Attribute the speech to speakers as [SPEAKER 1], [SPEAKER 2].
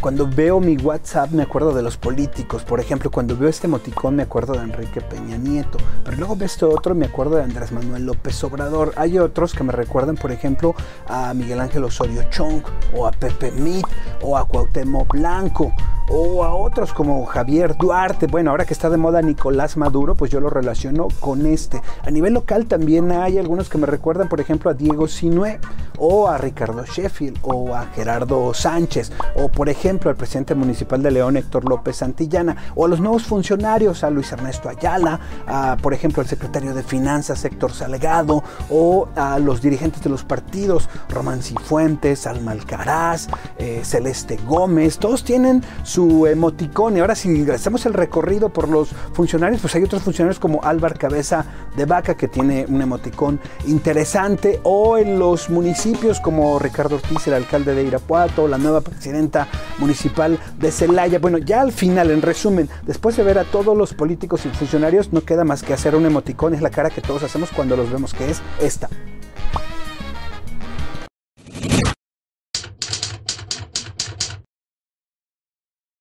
[SPEAKER 1] Cuando veo mi WhatsApp me acuerdo de los políticos. Por ejemplo, cuando veo este emoticón me acuerdo de Enrique Peña Nieto. Pero luego veo este otro y me acuerdo de Andrés Manuel López Obrador. Hay otros que me recuerdan, por ejemplo, a Miguel Ángel Osorio Chong o a Pepe Mit o a Cuauhtémoc Blanco o a otros como Javier Duarte. Bueno, ahora que está de moda Nicolás Maduro, pues yo lo relaciono con este. A nivel local también hay algunos que me recuerdan, por ejemplo, a Diego Sinué o a Ricardo Sheffield o a Gerardo Sánchez o por ejemplo al presidente municipal de León Héctor López Santillana o a los nuevos funcionarios a Luis Ernesto Ayala, a por ejemplo al secretario de Finanzas Héctor Salgado o a los dirigentes de los partidos Román Cifuentes, Alma Alcaraz, eh, Celeste Gómez, todos tienen su emoticón. Y ahora si hacemos el recorrido por los funcionarios, pues hay otros funcionarios como Álvaro Cabeza de Vaca que tiene un emoticón interesante o en los municipios como Ricardo Ortiz, el alcalde de Irapuato, la nueva presidenta municipal de Celaya. Bueno, ya al final, en resumen, después de ver a todos los políticos y funcionarios, no queda más que hacer un emoticón, es la cara que todos hacemos cuando los vemos, que es esta.